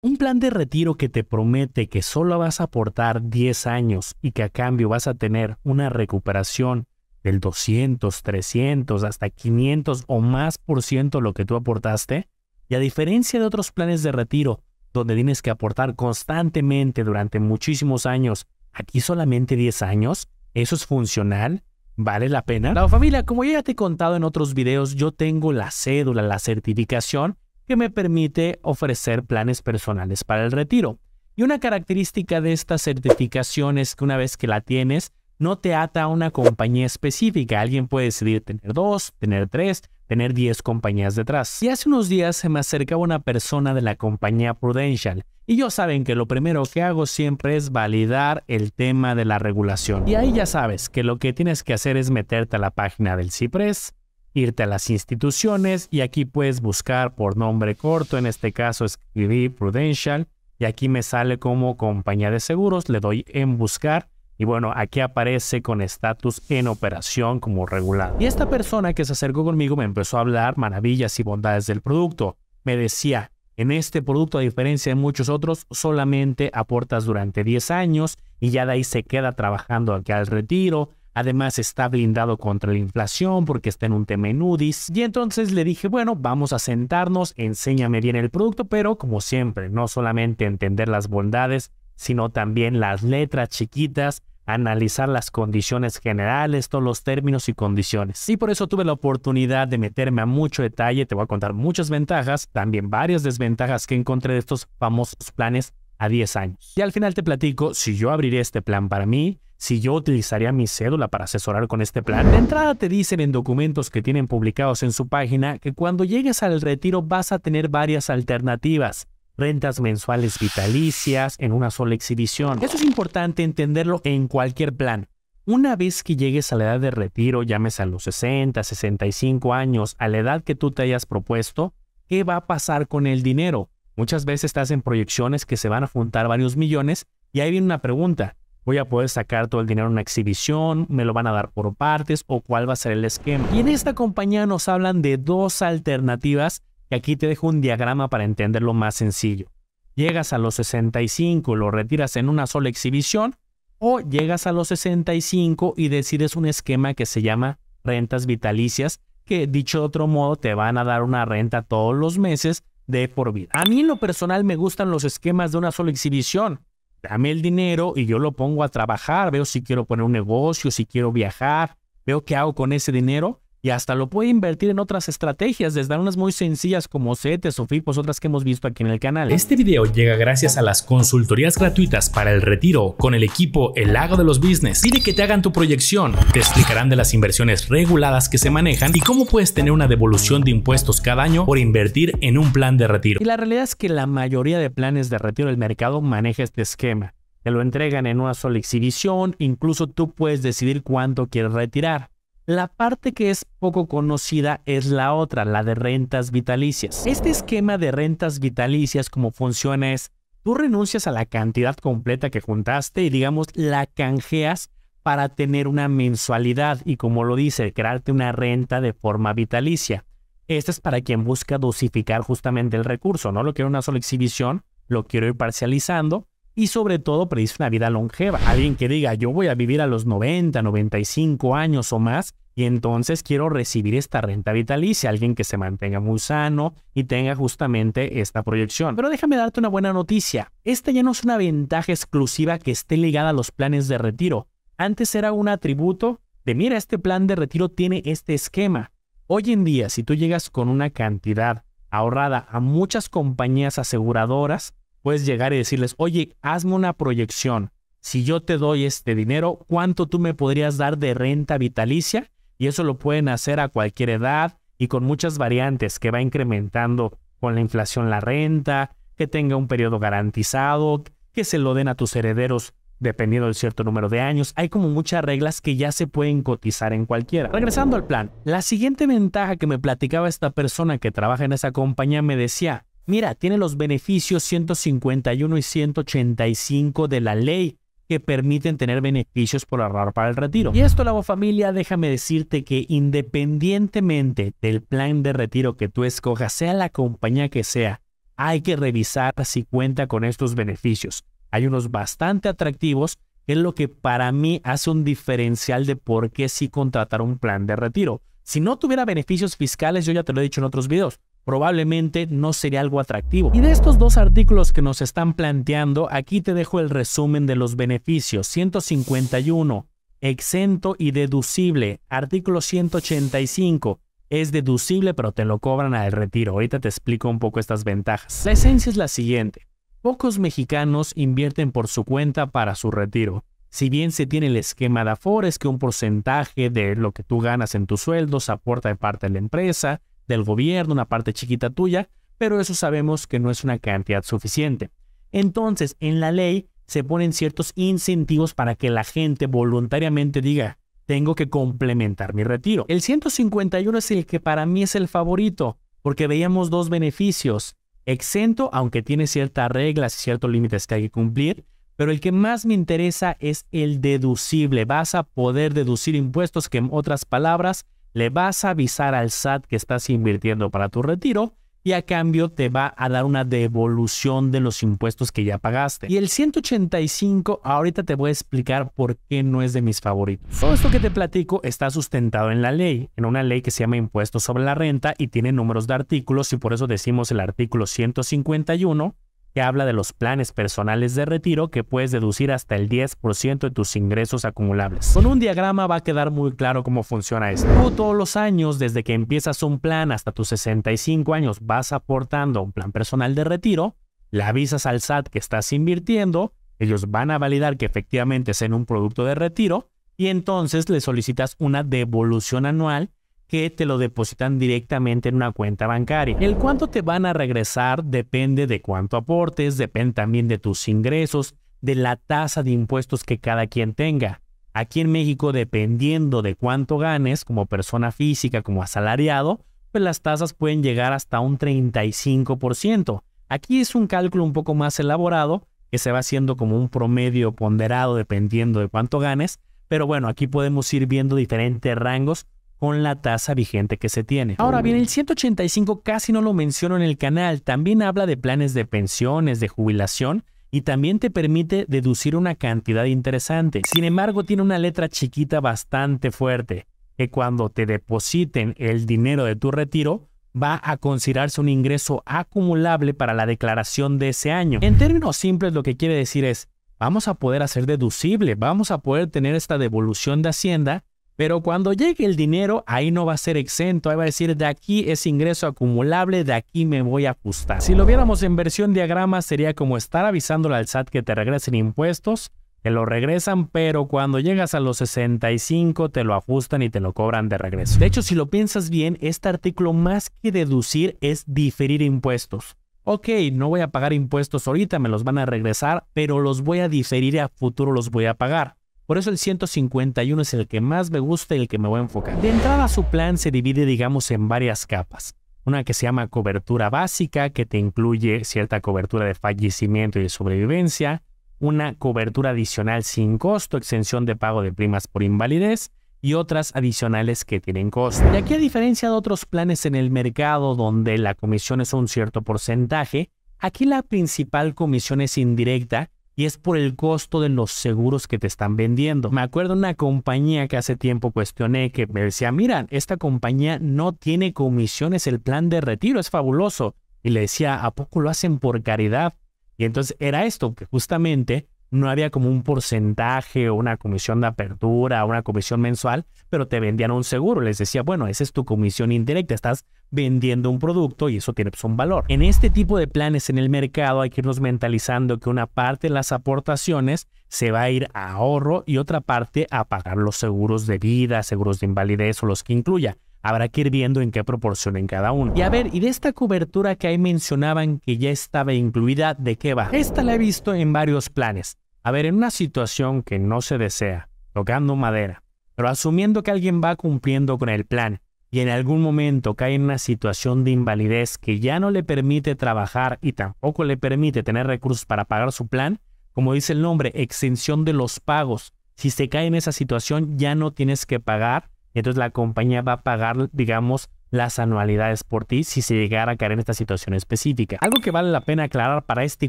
Un plan de retiro que te promete que solo vas a aportar 10 años y que a cambio vas a tener una recuperación del 200, 300, hasta 500 o más por ciento lo que tú aportaste, y a diferencia de otros planes de retiro donde tienes que aportar constantemente durante muchísimos años, aquí solamente 10 años, ¿eso es funcional? ¿Vale la pena? La familia, como ya te he contado en otros videos, yo tengo la cédula, la certificación que me permite ofrecer planes personales para el retiro. Y una característica de esta certificación es que una vez que la tienes, no te ata a una compañía específica. Alguien puede decidir tener dos, tener tres, tener diez compañías detrás. Y hace unos días se me acercaba una persona de la compañía Prudential. Y yo saben que lo primero que hago siempre es validar el tema de la regulación. Y ahí ya sabes que lo que tienes que hacer es meterte a la página del CIPRES, irte a las instituciones y aquí puedes buscar por nombre corto, en este caso escribí Prudential y aquí me sale como compañía de seguros, le doy en buscar y bueno, aquí aparece con estatus en operación como regular. Y esta persona que se acercó conmigo me empezó a hablar maravillas y bondades del producto. Me decía, en este producto, a diferencia de muchos otros, solamente aportas durante 10 años y ya de ahí se queda trabajando aquí al retiro. Además está blindado contra la inflación porque está en un tema en UDIs. Y entonces le dije, bueno, vamos a sentarnos, enséñame bien el producto, pero como siempre, no solamente entender las bondades, sino también las letras chiquitas, analizar las condiciones generales, todos los términos y condiciones. Y por eso tuve la oportunidad de meterme a mucho detalle, te voy a contar muchas ventajas, también varias desventajas que encontré de estos famosos planes a 10 años. Y al final te platico si yo abriría este plan para mí, si yo utilizaría mi cédula para asesorar con este plan. De entrada te dicen en documentos que tienen publicados en su página que cuando llegues al retiro vas a tener varias alternativas. Rentas mensuales vitalicias en una sola exhibición. Eso es importante entenderlo en cualquier plan. Una vez que llegues a la edad de retiro, llámese a los 60, 65 años, a la edad que tú te hayas propuesto, ¿qué va a pasar con el dinero? Muchas veces estás en proyecciones que se van a juntar varios millones y ahí viene una pregunta voy a poder sacar todo el dinero en una exhibición, me lo van a dar por partes o cuál va a ser el esquema. Y en esta compañía nos hablan de dos alternativas y aquí te dejo un diagrama para entenderlo más sencillo. Llegas a los 65, lo retiras en una sola exhibición o llegas a los 65 y decides un esquema que se llama rentas vitalicias, que dicho de otro modo te van a dar una renta todos los meses de por vida. A mí en lo personal me gustan los esquemas de una sola exhibición. Dame el dinero y yo lo pongo a trabajar, veo si quiero poner un negocio, si quiero viajar, veo qué hago con ese dinero y hasta lo puede invertir en otras estrategias, desde unas muy sencillas como CETES o FIPOS, otras que hemos visto aquí en el canal. Este video llega gracias a las consultorías gratuitas para el retiro con el equipo El Lago de los Business. Pide que te hagan tu proyección, te explicarán de las inversiones reguladas que se manejan y cómo puedes tener una devolución de impuestos cada año por invertir en un plan de retiro. Y la realidad es que la mayoría de planes de retiro del mercado maneja este esquema. Te lo entregan en una sola exhibición, incluso tú puedes decidir cuánto quieres retirar. La parte que es poco conocida es la otra, la de rentas vitalicias. Este esquema de rentas vitalicias, como funciona es, tú renuncias a la cantidad completa que juntaste y digamos la canjeas para tener una mensualidad y como lo dice, crearte una renta de forma vitalicia. Este es para quien busca dosificar justamente el recurso, no lo quiero una sola exhibición, lo quiero ir parcializando y sobre todo predice una vida longeva. Alguien que diga, yo voy a vivir a los 90, 95 años o más y entonces quiero recibir esta renta vitalicia, alguien que se mantenga muy sano y tenga justamente esta proyección. Pero déjame darte una buena noticia. Esta ya no es una ventaja exclusiva que esté ligada a los planes de retiro. Antes era un atributo de, mira, este plan de retiro tiene este esquema. Hoy en día, si tú llegas con una cantidad ahorrada a muchas compañías aseguradoras, puedes llegar y decirles, oye, hazme una proyección. Si yo te doy este dinero, ¿cuánto tú me podrías dar de renta vitalicia? Y eso lo pueden hacer a cualquier edad y con muchas variantes que va incrementando con la inflación la renta, que tenga un periodo garantizado, que se lo den a tus herederos dependiendo del cierto número de años. Hay como muchas reglas que ya se pueden cotizar en cualquiera. Regresando al plan, la siguiente ventaja que me platicaba esta persona que trabaja en esa compañía me decía, Mira, tiene los beneficios 151 y 185 de la ley que permiten tener beneficios por ahorrar para el retiro. Y esto, la familia, déjame decirte que independientemente del plan de retiro que tú escojas, sea la compañía que sea, hay que revisar si cuenta con estos beneficios. Hay unos bastante atractivos, que es lo que para mí hace un diferencial de por qué sí contratar un plan de retiro. Si no tuviera beneficios fiscales, yo ya te lo he dicho en otros videos, probablemente no sería algo atractivo. Y de estos dos artículos que nos están planteando, aquí te dejo el resumen de los beneficios. 151, exento y deducible. Artículo 185, es deducible pero te lo cobran al retiro. Ahorita te explico un poco estas ventajas. La esencia es la siguiente. Pocos mexicanos invierten por su cuenta para su retiro. Si bien se tiene el esquema de Afores, que un porcentaje de lo que tú ganas en tus sueldos aporta de parte de la empresa, del gobierno, una parte chiquita tuya, pero eso sabemos que no es una cantidad suficiente. Entonces, en la ley se ponen ciertos incentivos para que la gente voluntariamente diga, tengo que complementar mi retiro. El 151 es el que para mí es el favorito, porque veíamos dos beneficios. Exento, aunque tiene ciertas reglas y ciertos límites que hay que cumplir, pero el que más me interesa es el deducible. Vas a poder deducir impuestos que en otras palabras le vas a avisar al SAT que estás invirtiendo para tu retiro y a cambio te va a dar una devolución de los impuestos que ya pagaste. Y el 185, ahorita te voy a explicar por qué no es de mis favoritos. Todo esto que te platico está sustentado en la ley, en una ley que se llama Impuestos sobre la Renta y tiene números de artículos y por eso decimos el artículo 151 que habla de los planes personales de retiro que puedes deducir hasta el 10% de tus ingresos acumulables. Con un diagrama va a quedar muy claro cómo funciona esto. Tú todos los años, desde que empiezas un plan hasta tus 65 años, vas aportando un plan personal de retiro, le avisas al SAT que estás invirtiendo, ellos van a validar que efectivamente es en un producto de retiro y entonces le solicitas una devolución anual que te lo depositan directamente en una cuenta bancaria. El cuánto te van a regresar depende de cuánto aportes, depende también de tus ingresos, de la tasa de impuestos que cada quien tenga. Aquí en México, dependiendo de cuánto ganes como persona física, como asalariado, pues las tasas pueden llegar hasta un 35%. Aquí es un cálculo un poco más elaborado, que se va haciendo como un promedio ponderado dependiendo de cuánto ganes, pero bueno, aquí podemos ir viendo diferentes rangos con la tasa vigente que se tiene. Ahora bien, el 185 casi no lo menciono en el canal, también habla de planes de pensiones, de jubilación y también te permite deducir una cantidad interesante. Sin embargo, tiene una letra chiquita bastante fuerte, que cuando te depositen el dinero de tu retiro, va a considerarse un ingreso acumulable para la declaración de ese año. En términos simples, lo que quiere decir es, vamos a poder hacer deducible, vamos a poder tener esta devolución de Hacienda pero cuando llegue el dinero, ahí no va a ser exento, ahí va a decir, de aquí es ingreso acumulable, de aquí me voy a ajustar. Si lo viéramos en versión diagrama, sería como estar avisándole al SAT que te regresen impuestos, te lo regresan, pero cuando llegas a los 65 te lo ajustan y te lo cobran de regreso. De hecho, si lo piensas bien, este artículo más que deducir es diferir impuestos. Ok, no voy a pagar impuestos ahorita, me los van a regresar, pero los voy a diferir y a futuro los voy a pagar. Por eso el 151 es el que más me gusta y el que me voy a enfocar. De entrada su plan se divide digamos en varias capas. Una que se llama cobertura básica, que te incluye cierta cobertura de fallecimiento y de sobrevivencia, una cobertura adicional sin costo, exención de pago de primas por invalidez y otras adicionales que tienen costo. Y aquí a diferencia de otros planes en el mercado donde la comisión es un cierto porcentaje, aquí la principal comisión es indirecta y es por el costo de los seguros que te están vendiendo. Me acuerdo una compañía que hace tiempo cuestioné que me decía, mira, esta compañía no tiene comisiones, el plan de retiro es fabuloso. Y le decía, ¿a poco lo hacen por caridad? Y entonces era esto, que justamente no había como un porcentaje o una comisión de apertura una comisión mensual, pero te vendían un seguro. Les decía, bueno, esa es tu comisión indirecta, estás vendiendo un producto y eso tiene pues, un valor. En este tipo de planes en el mercado hay que irnos mentalizando que una parte de las aportaciones se va a ir a ahorro y otra parte a pagar los seguros de vida, seguros de invalidez o los que incluya. Habrá que ir viendo en qué proporción en cada uno. Y a ver, y de esta cobertura que ahí mencionaban que ya estaba incluida, ¿de qué va? Esta la he visto en varios planes. A ver, en una situación que no se desea, tocando madera, pero asumiendo que alguien va cumpliendo con el plan y en algún momento cae en una situación de invalidez que ya no le permite trabajar y tampoco le permite tener recursos para pagar su plan, como dice el nombre, exención de los pagos. Si se cae en esa situación ya no tienes que pagar entonces la compañía va a pagar, digamos, las anualidades por ti si se llegara a caer en esta situación específica. Algo que vale la pena aclarar para este y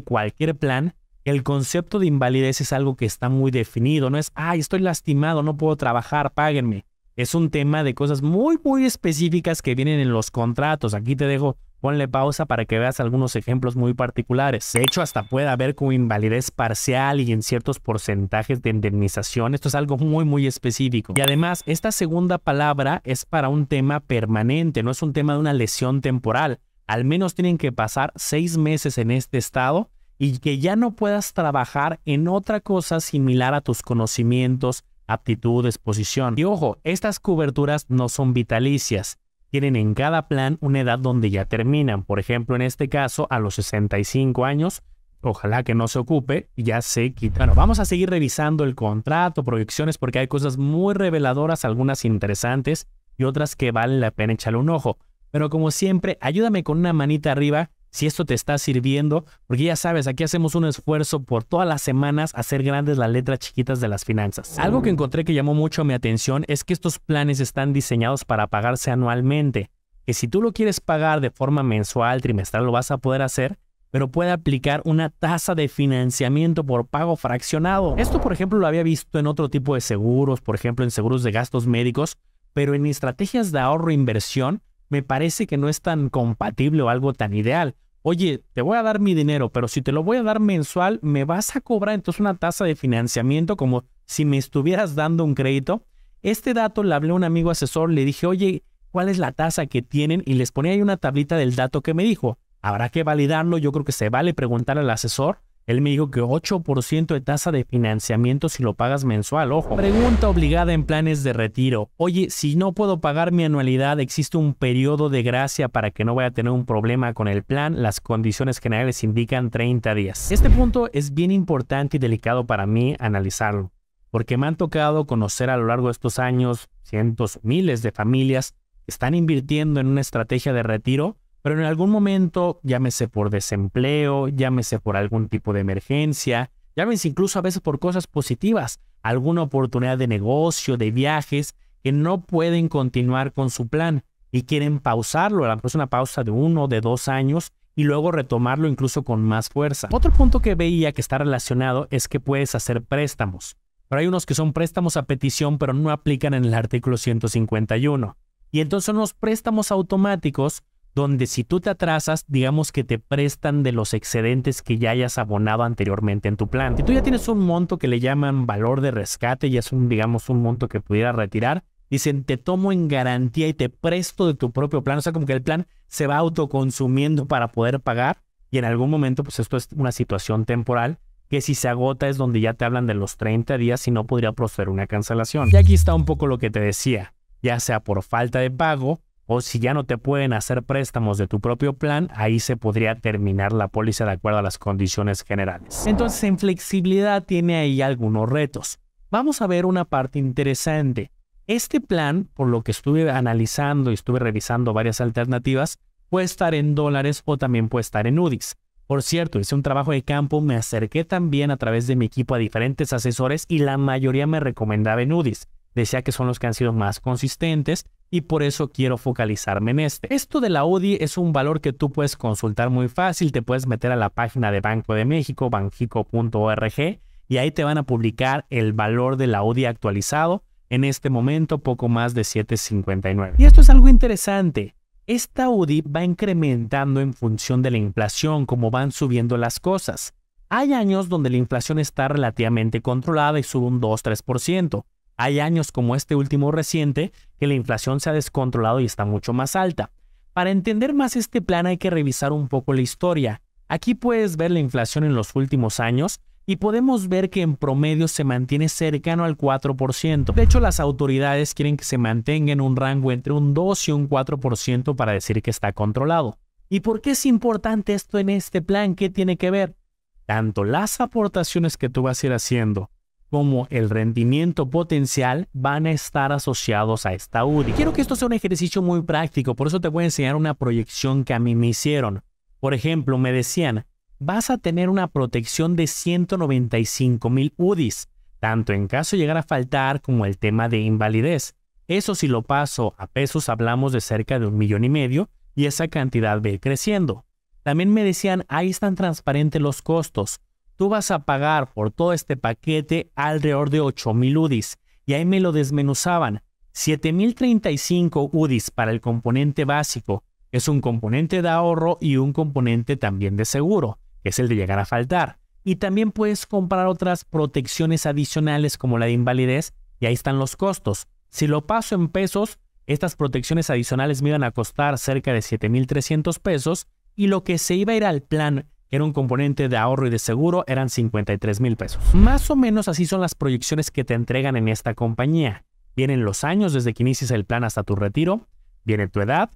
cualquier plan, el concepto de invalidez es algo que está muy definido, no es, ay, estoy lastimado, no puedo trabajar, páguenme. Es un tema de cosas muy, muy específicas que vienen en los contratos. Aquí te dejo Ponle pausa para que veas algunos ejemplos muy particulares. De hecho, hasta puede haber como invalidez parcial y en ciertos porcentajes de indemnización. Esto es algo muy, muy específico. Y además, esta segunda palabra es para un tema permanente, no es un tema de una lesión temporal. Al menos tienen que pasar seis meses en este estado y que ya no puedas trabajar en otra cosa similar a tus conocimientos, aptitudes, posición. Y ojo, estas coberturas no son vitalicias tienen en cada plan una edad donde ya terminan. Por ejemplo, en este caso, a los 65 años, ojalá que no se ocupe, ya se quita. Bueno, vamos a seguir revisando el contrato, proyecciones, porque hay cosas muy reveladoras, algunas interesantes y otras que valen la pena echarle un ojo. Pero como siempre, ayúdame con una manita arriba si esto te está sirviendo, porque ya sabes, aquí hacemos un esfuerzo por todas las semanas hacer grandes las letras chiquitas de las finanzas. Algo que encontré que llamó mucho mi atención es que estos planes están diseñados para pagarse anualmente, que si tú lo quieres pagar de forma mensual, trimestral, lo vas a poder hacer, pero puede aplicar una tasa de financiamiento por pago fraccionado. Esto, por ejemplo, lo había visto en otro tipo de seguros, por ejemplo, en seguros de gastos médicos, pero en estrategias de ahorro e inversión, me parece que no es tan compatible o algo tan ideal. Oye, te voy a dar mi dinero, pero si te lo voy a dar mensual, me vas a cobrar entonces una tasa de financiamiento como si me estuvieras dando un crédito. Este dato le hablé a un amigo asesor, le dije, oye, ¿cuál es la tasa que tienen? Y les ponía ahí una tablita del dato que me dijo. Habrá que validarlo, yo creo que se vale preguntar al asesor él me dijo que 8% de tasa de financiamiento si lo pagas mensual, ojo. Pregunta obligada en planes de retiro. Oye, si no puedo pagar mi anualidad, ¿existe un periodo de gracia para que no vaya a tener un problema con el plan? Las condiciones generales indican 30 días. Este punto es bien importante y delicado para mí analizarlo, porque me han tocado conocer a lo largo de estos años cientos, miles de familias que están invirtiendo en una estrategia de retiro pero en algún momento, llámese por desempleo, llámese por algún tipo de emergencia, llámese incluso a veces por cosas positivas, alguna oportunidad de negocio, de viajes, que no pueden continuar con su plan y quieren pausarlo, a lo mejor es una pausa de uno, de dos años, y luego retomarlo incluso con más fuerza. Otro punto que veía que está relacionado es que puedes hacer préstamos. Pero hay unos que son préstamos a petición, pero no aplican en el artículo 151. Y entonces son los préstamos automáticos donde si tú te atrasas, digamos que te prestan de los excedentes que ya hayas abonado anteriormente en tu plan. Si tú ya tienes un monto que le llaman valor de rescate y es un, digamos, un monto que pudiera retirar, dicen, te tomo en garantía y te presto de tu propio plan. O sea, como que el plan se va autoconsumiendo para poder pagar y en algún momento, pues esto es una situación temporal que si se agota es donde ya te hablan de los 30 días y no podría proceder una cancelación. Y aquí está un poco lo que te decía, ya sea por falta de pago o si ya no te pueden hacer préstamos de tu propio plan, ahí se podría terminar la póliza de acuerdo a las condiciones generales. Entonces, en flexibilidad tiene ahí algunos retos. Vamos a ver una parte interesante. Este plan, por lo que estuve analizando y estuve revisando varias alternativas, puede estar en dólares o también puede estar en UDIs. Por cierto, hice un trabajo de campo, me acerqué también a través de mi equipo a diferentes asesores y la mayoría me recomendaba en UDIs. Decía que son los que han sido más consistentes y por eso quiero focalizarme en este. Esto de la UDI es un valor que tú puedes consultar muy fácil, te puedes meter a la página de Banco de México, banjico.org, y ahí te van a publicar el valor de la UDI actualizado, en este momento poco más de 7.59. Y esto es algo interesante. Esta UDI va incrementando en función de la inflación, como van subiendo las cosas. Hay años donde la inflación está relativamente controlada y sube un 2-3%. Hay años como este último reciente que la inflación se ha descontrolado y está mucho más alta. Para entender más este plan hay que revisar un poco la historia. Aquí puedes ver la inflación en los últimos años y podemos ver que en promedio se mantiene cercano al 4%. De hecho, las autoridades quieren que se mantenga en un rango entre un 2 y un 4% para decir que está controlado. ¿Y por qué es importante esto en este plan? ¿Qué tiene que ver? Tanto las aportaciones que tú vas a ir haciendo como el rendimiento potencial van a estar asociados a esta UDI. Quiero que esto sea un ejercicio muy práctico, por eso te voy a enseñar una proyección que a mí me hicieron. Por ejemplo, me decían, vas a tener una protección de 195 mil UDIs, tanto en caso de llegar a faltar como el tema de invalidez. Eso si lo paso a pesos hablamos de cerca de un millón y medio y esa cantidad va creciendo. También me decían, ahí están transparentes los costos. Tú vas a pagar por todo este paquete alrededor de 8000 UDIs y ahí me lo desmenuzaban. 7035 UDIs para el componente básico, es un componente de ahorro y un componente también de seguro, que es el de llegar a faltar. Y también puedes comprar otras protecciones adicionales como la de invalidez y ahí están los costos. Si lo paso en pesos, estas protecciones adicionales me iban a costar cerca de 7.300 pesos y lo que se iba a ir al plan, era un componente de ahorro y de seguro, eran 53 mil pesos. Más o menos así son las proyecciones que te entregan en esta compañía. Vienen los años desde que inicias el plan hasta tu retiro, viene tu edad,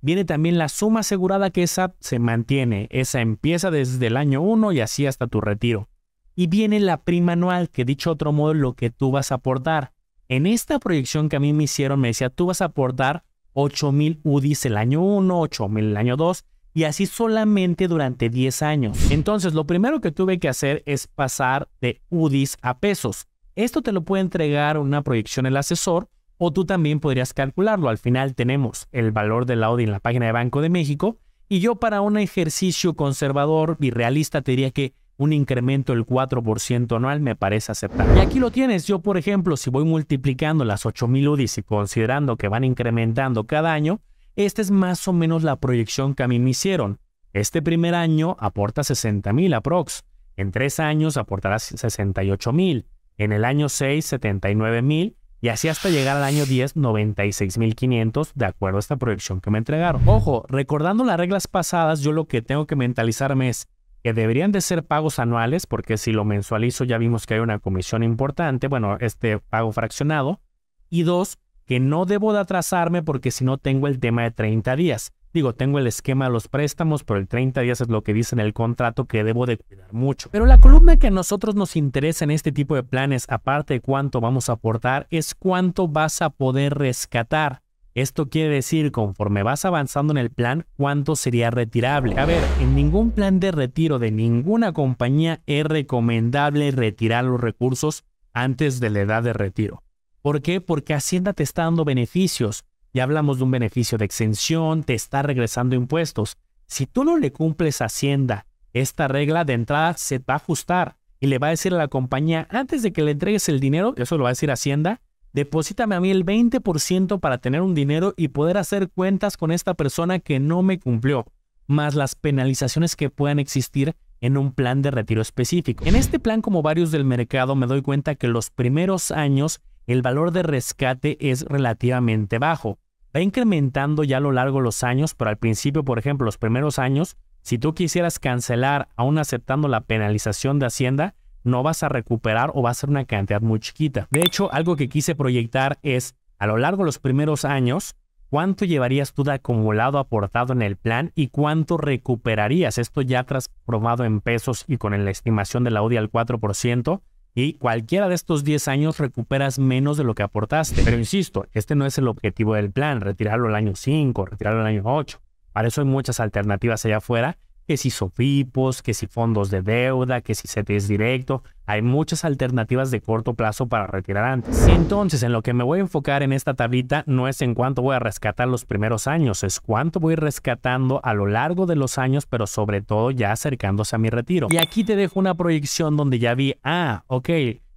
viene también la suma asegurada que esa se mantiene, esa empieza desde el año 1 y así hasta tu retiro. Y viene la prima anual, que dicho otro modo lo que tú vas a aportar. En esta proyección que a mí me hicieron, me decía, tú vas a aportar 8000 UDIs el año 1, 8000 el año 2 y así solamente durante 10 años. Entonces, lo primero que tuve que hacer es pasar de UDIs a pesos. Esto te lo puede entregar una proyección el asesor o tú también podrías calcularlo. Al final tenemos el valor del Audi en la página de Banco de México y yo para un ejercicio conservador y realista te diría que un incremento del 4% anual me parece aceptable. Y aquí lo tienes. Yo, por ejemplo, si voy multiplicando las 8000 UDIs y considerando que van incrementando cada año, esta es más o menos la proyección que a mí me hicieron. Este primer año aporta 60,000 aprox. En tres años aportará 68,000. En el año 6, 79,000. Y así hasta llegar al año 10, 96,500 de acuerdo a esta proyección que me entregaron. Ojo, recordando las reglas pasadas, yo lo que tengo que mentalizarme es, que deberían de ser pagos anuales, porque si lo mensualizo ya vimos que hay una comisión importante, bueno, este pago fraccionado. Y dos, que no debo de atrasarme porque si no tengo el tema de 30 días. Digo, tengo el esquema de los préstamos, pero el 30 días es lo que dice en el contrato que debo de cuidar mucho. Pero la columna que a nosotros nos interesa en este tipo de planes, aparte de cuánto vamos a aportar, es cuánto vas a poder rescatar. Esto quiere decir, conforme vas avanzando en el plan, cuánto sería retirable. A ver, en ningún plan de retiro de ninguna compañía es recomendable retirar los recursos antes de la edad de retiro. ¿Por qué? Porque Hacienda te está dando beneficios. Ya hablamos de un beneficio de exención, te está regresando impuestos. Si tú no le cumples a Hacienda esta regla de entrada, se va a ajustar y le va a decir a la compañía, antes de que le entregues el dinero, eso lo va a decir Hacienda, deposítame a mí el 20% para tener un dinero y poder hacer cuentas con esta persona que no me cumplió, más las penalizaciones que puedan existir en un plan de retiro específico. En este plan, como varios del mercado, me doy cuenta que los primeros años el valor de rescate es relativamente bajo. Va incrementando ya a lo largo de los años, pero al principio, por ejemplo, los primeros años, si tú quisieras cancelar aún aceptando la penalización de Hacienda, no vas a recuperar o va a ser una cantidad muy chiquita. De hecho, algo que quise proyectar es, a lo largo de los primeros años, cuánto llevarías tú de acumulado aportado en el plan y cuánto recuperarías. Esto ya transformado en pesos y con la estimación de la UDI al 4%. Y cualquiera de estos 10 años recuperas menos de lo que aportaste. Pero insisto, este no es el objetivo del plan, retirarlo al año 5, retirarlo al año 8. Para eso hay muchas alternativas allá afuera que si SOFIPOS, que si fondos de deuda, que si CETES directo. Hay muchas alternativas de corto plazo para retirar antes. Entonces, en lo que me voy a enfocar en esta tablita no es en cuánto voy a rescatar los primeros años, es cuánto voy rescatando a lo largo de los años, pero sobre todo ya acercándose a mi retiro. Y aquí te dejo una proyección donde ya vi, ah, ok,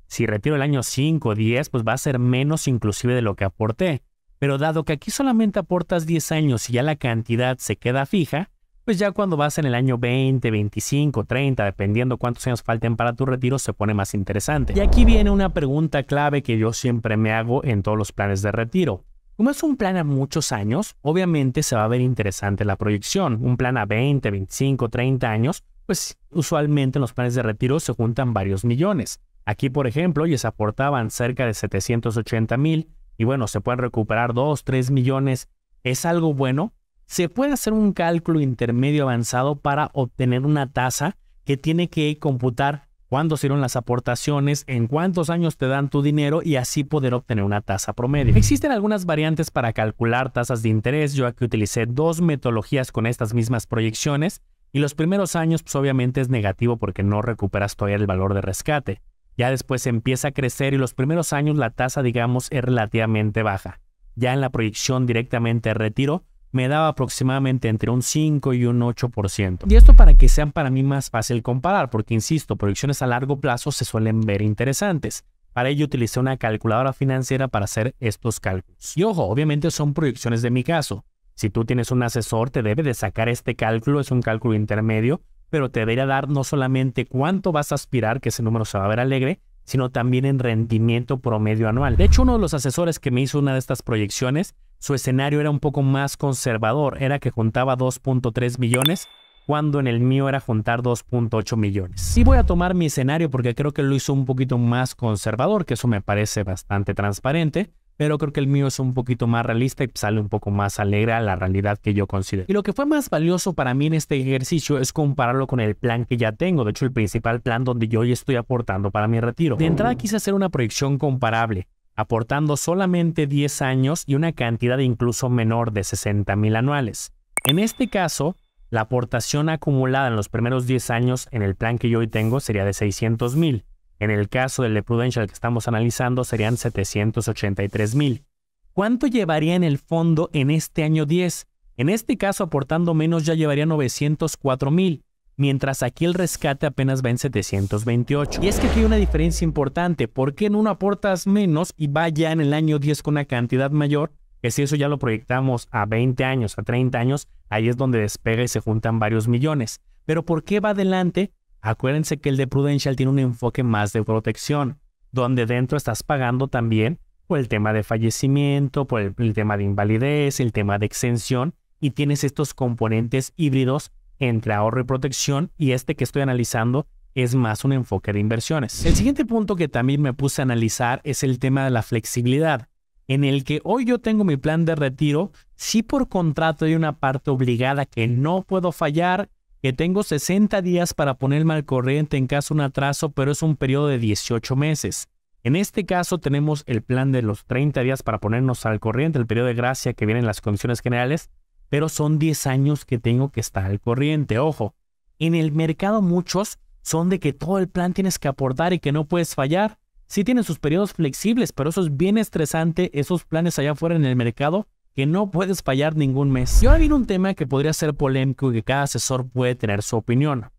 si retiro el año 5 o 10, pues va a ser menos inclusive de lo que aporté. Pero dado que aquí solamente aportas 10 años y ya la cantidad se queda fija, pues ya cuando vas en el año 20, 25, 30, dependiendo cuántos años falten para tu retiro, se pone más interesante. Y aquí viene una pregunta clave que yo siempre me hago en todos los planes de retiro. Como es un plan a muchos años, obviamente se va a ver interesante la proyección. Un plan a 20, 25, 30 años, pues usualmente en los planes de retiro se juntan varios millones. Aquí, por ejemplo, se aportaban cerca de 780 mil y bueno, se pueden recuperar 2, 3 millones. ¿Es algo bueno? Se puede hacer un cálculo intermedio avanzado para obtener una tasa que tiene que computar cuándo hicieron las aportaciones, en cuántos años te dan tu dinero y así poder obtener una tasa promedio. Existen algunas variantes para calcular tasas de interés. Yo aquí utilicé dos metodologías con estas mismas proyecciones y los primeros años pues obviamente es negativo porque no recuperas todavía el valor de rescate. Ya después empieza a crecer y los primeros años la tasa digamos es relativamente baja. ya en la proyección directamente de retiro, me daba aproximadamente entre un 5 y un 8%. Y esto para que sean para mí más fácil comparar, porque insisto, proyecciones a largo plazo se suelen ver interesantes. Para ello utilicé una calculadora financiera para hacer estos cálculos. Y ojo, obviamente son proyecciones de mi caso. Si tú tienes un asesor, te debe de sacar este cálculo, es un cálculo intermedio, pero te debería dar no solamente cuánto vas a aspirar, que ese número se va a ver alegre, sino también en rendimiento promedio anual. De hecho, uno de los asesores que me hizo una de estas proyecciones, su escenario era un poco más conservador, era que juntaba 2.3 millones, cuando en el mío era juntar 2.8 millones. Sí voy a tomar mi escenario porque creo que lo hizo un poquito más conservador, que eso me parece bastante transparente, pero creo que el mío es un poquito más realista y sale un poco más alegre a la realidad que yo considero. Y lo que fue más valioso para mí en este ejercicio es compararlo con el plan que ya tengo, de hecho el principal plan donde yo hoy estoy aportando para mi retiro. De entrada quise hacer una proyección comparable, aportando solamente 10 años y una cantidad incluso menor de 60 mil anuales. En este caso, la aportación acumulada en los primeros 10 años en el plan que yo hoy tengo sería de 600 mil en el caso del de Prudential que estamos analizando serían 783 mil. ¿Cuánto llevaría en el fondo en este año 10? En este caso, aportando menos ya llevaría 904 mil, mientras aquí el rescate apenas va en 728. Y es que aquí hay una diferencia importante. ¿Por qué en uno aportas menos y va ya en el año 10 con una cantidad mayor? Que si eso ya lo proyectamos a 20 años, a 30 años, ahí es donde despega y se juntan varios millones. Pero ¿por qué va adelante? Acuérdense que el de Prudential tiene un enfoque más de protección, donde dentro estás pagando también por el tema de fallecimiento, por el, tema de invalidez, el tema de exención, y tienes estos componentes híbridos entre ahorro y protección, y este que estoy analizando es más un enfoque de inversiones. El siguiente punto que también me puse a analizar es el tema de la flexibilidad, en el que hoy yo tengo mi plan de retiro, si por contrato hay una parte obligada que no puedo fallar que tengo 60 días para ponerme al corriente en caso de un atraso, pero es un periodo de 18 meses. En este caso tenemos el plan de los 30 días para ponernos al corriente, el periodo de gracia que viene en las condiciones generales, pero son 10 años que tengo que estar al corriente. Ojo, en el mercado muchos son de que todo el plan tienes que aportar y que no puedes fallar. Sí tienen sus periodos flexibles, pero eso es bien estresante, esos planes allá afuera en el mercado que no puedes fallar ningún mes. Y ahora viene un tema que podría ser polémico y que cada asesor puede tener su opinión.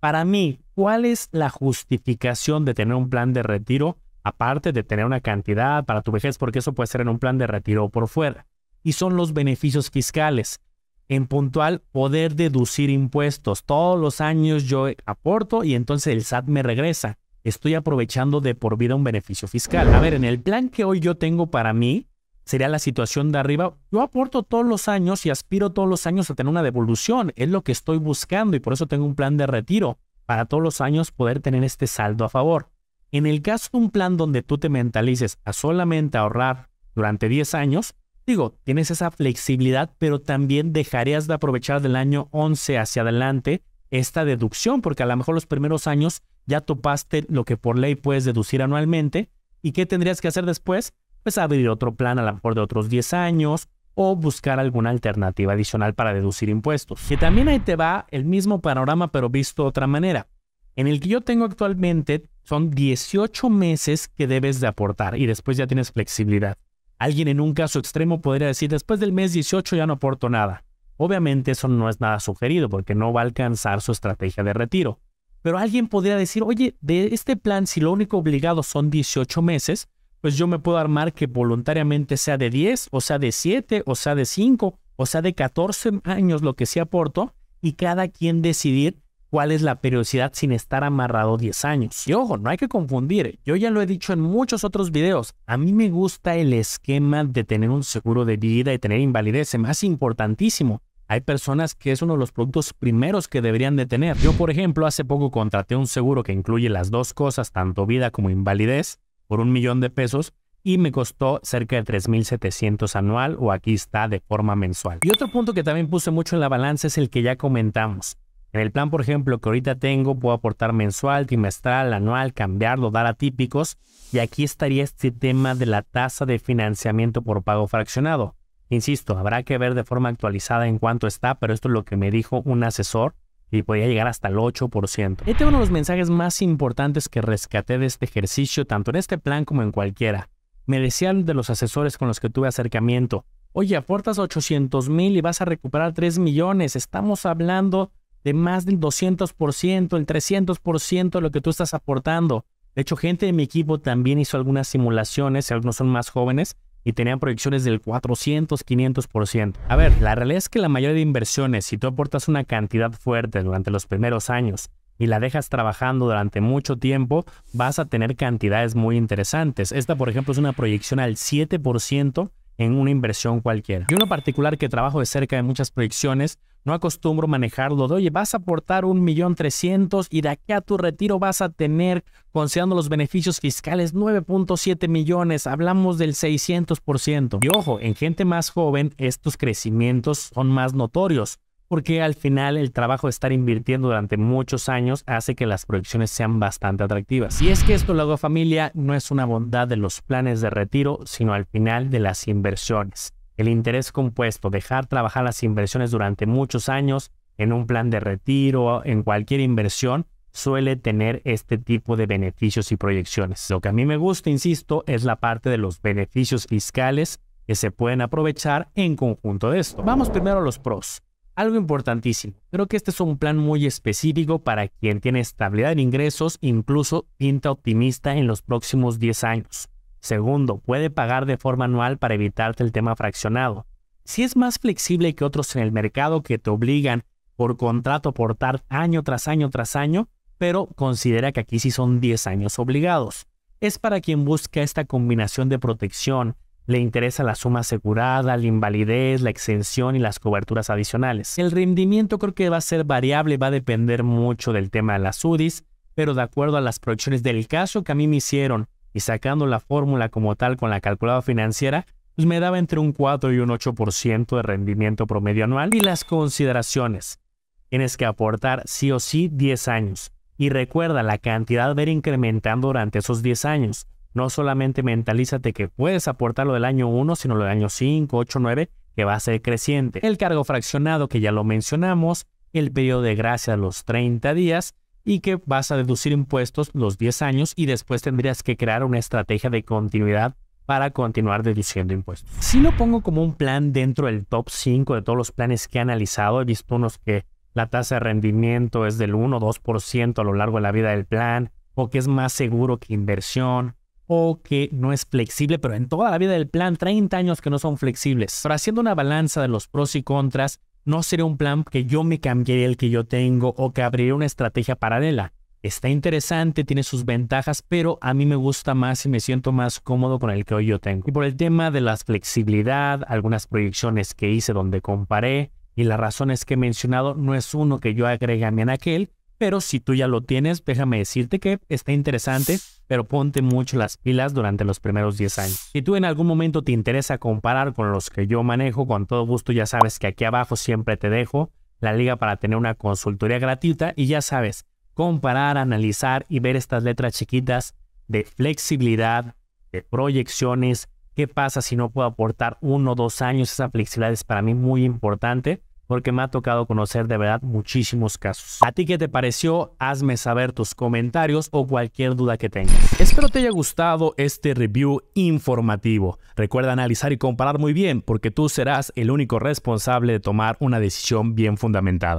Para mí, ¿cuál es la justificación de tener un plan de retiro aparte de tener una cantidad para tu vejez? Porque eso puede ser en un plan de retiro por fuera. Y son los beneficios fiscales. En puntual, poder deducir impuestos. Todos los años yo aporto y entonces el SAT me regresa. Estoy aprovechando de por vida un beneficio fiscal. A ver, en el plan que hoy yo tengo para mí, sería la situación de arriba. Yo aporto todos los años y aspiro todos los años a tener una devolución. Es lo que estoy buscando y por eso tengo un plan de retiro para todos los años poder tener este saldo a favor. En el caso de un plan donde tú te mentalices a solamente ahorrar durante 10 años, digo, tienes esa flexibilidad, pero también dejarías de aprovechar del año 11 hacia adelante esta deducción, porque a lo mejor los primeros años ya topaste lo que por ley puedes deducir anualmente. ¿Y qué tendrías que hacer después? pues abrir otro plan a lo mejor de otros 10 años o buscar alguna alternativa adicional para deducir impuestos. Que también ahí te va el mismo panorama pero visto de otra manera. En el que yo tengo actualmente son 18 meses que debes de aportar y después ya tienes flexibilidad. Alguien en un caso extremo podría decir después del mes 18 ya no aporto nada. Obviamente eso no es nada sugerido porque no va a alcanzar su estrategia de retiro. Pero alguien podría decir, oye, de este plan si lo único obligado son 18 meses, pues yo me puedo armar que voluntariamente sea de 10, o sea de 7, o sea de 5, o sea de 14 años lo que sí aporto, y cada quien decidir cuál es la periodicidad sin estar amarrado 10 años. Y ojo, no hay que confundir, yo ya lo he dicho en muchos otros videos, a mí me gusta el esquema de tener un seguro de vida y tener invalidez, es más importantísimo. Hay personas que es uno de los productos primeros que deberían de tener. Yo, por ejemplo, hace poco contraté un seguro que incluye las dos cosas, tanto vida como invalidez, por un millón de pesos y me costó cerca de 3.700 anual o aquí está de forma mensual. Y otro punto que también puse mucho en la balanza es el que ya comentamos. En el plan, por ejemplo, que ahorita tengo, puedo aportar mensual, trimestral, anual, cambiarlo, dar atípicos. Y aquí estaría este tema de la tasa de financiamiento por pago fraccionado. Insisto, habrá que ver de forma actualizada en cuánto está, pero esto es lo que me dijo un asesor y podía llegar hasta el 8%. Este es uno de los mensajes más importantes que rescaté de este ejercicio, tanto en este plan como en cualquiera. Me decían de los asesores con los que tuve acercamiento, oye, aportas 800 mil y vas a recuperar 3 millones. Estamos hablando de más del 200%, el 300% de lo que tú estás aportando. De hecho, gente de mi equipo también hizo algunas simulaciones, algunos son más jóvenes, y tenían proyecciones del 400, 500%. A ver, la realidad es que la mayoría de inversiones, si tú aportas una cantidad fuerte durante los primeros años y la dejas trabajando durante mucho tiempo, vas a tener cantidades muy interesantes. Esta, por ejemplo, es una proyección al 7% en una inversión cualquiera. Y uno particular que trabajo de cerca de muchas proyecciones, no acostumbro manejarlo de, oye, vas a aportar un millón trescientos y de aquí a tu retiro vas a tener, considerando los beneficios fiscales, 9.7 millones. Hablamos del 600%. Y ojo, en gente más joven, estos crecimientos son más notorios porque al final el trabajo de estar invirtiendo durante muchos años hace que las proyecciones sean bastante atractivas. Y es que esto, luego familia, no es una bondad de los planes de retiro, sino al final de las inversiones. El interés compuesto, dejar trabajar las inversiones durante muchos años en un plan de retiro, en cualquier inversión, suele tener este tipo de beneficios y proyecciones. Lo que a mí me gusta, insisto, es la parte de los beneficios fiscales que se pueden aprovechar en conjunto de esto. Vamos primero a los pros. Algo importantísimo, creo que este es un plan muy específico para quien tiene estabilidad en ingresos, incluso pinta optimista en los próximos 10 años. Segundo, puede pagar de forma anual para evitarte el tema fraccionado. Si es más flexible que otros en el mercado que te obligan por contrato a aportar año tras año tras año, pero considera que aquí sí son 10 años obligados. Es para quien busca esta combinación de protección, le interesa la suma asegurada, la invalidez, la exención y las coberturas adicionales. El rendimiento creo que va a ser variable, va a depender mucho del tema de las UDIs, pero de acuerdo a las proyecciones del caso que a mí me hicieron y sacando la fórmula como tal con la calculadora financiera, pues me daba entre un 4 y un 8% de rendimiento promedio anual. Y las consideraciones. Tienes que aportar sí o sí 10 años. Y recuerda, la cantidad va a ir incrementando durante esos 10 años. No solamente mentalízate que puedes aportar lo del año 1, sino lo del año 5, 8, 9, que va a ser creciente. El cargo fraccionado, que ya lo mencionamos, el periodo de gracia a los 30 días y que vas a deducir impuestos los 10 años y después tendrías que crear una estrategia de continuidad para continuar deduciendo impuestos. Si lo pongo como un plan dentro del top 5 de todos los planes que he analizado, he visto unos que la tasa de rendimiento es del 1 o 2% a lo largo de la vida del plan, o que es más seguro que inversión, o que no es flexible, pero en toda la vida del plan, 30 años que no son flexibles. Pero haciendo una balanza de los pros y contras, no sería un plan que yo me cambiaría el que yo tengo o que abriría una estrategia paralela. Está interesante, tiene sus ventajas, pero a mí me gusta más y me siento más cómodo con el que hoy yo tengo. Y por el tema de la flexibilidad, algunas proyecciones que hice donde comparé y las razones que he mencionado, no es uno que yo agregue a en aquel, pero si tú ya lo tienes, déjame decirte que está interesante, pero ponte mucho las pilas durante los primeros 10 años. Si tú en algún momento te interesa comparar con los que yo manejo, con todo gusto ya sabes que aquí abajo siempre te dejo la liga para tener una consultoría gratuita y ya sabes, comparar, analizar y ver estas letras chiquitas de flexibilidad, de proyecciones, qué pasa si no puedo aportar uno o dos años, esa flexibilidad es para mí muy importante porque me ha tocado conocer de verdad muchísimos casos. ¿A ti qué te pareció? Hazme saber tus comentarios o cualquier duda que tengas. Espero te haya gustado este review informativo. Recuerda analizar y comparar muy bien porque tú serás el único responsable de tomar una decisión bien fundamentada.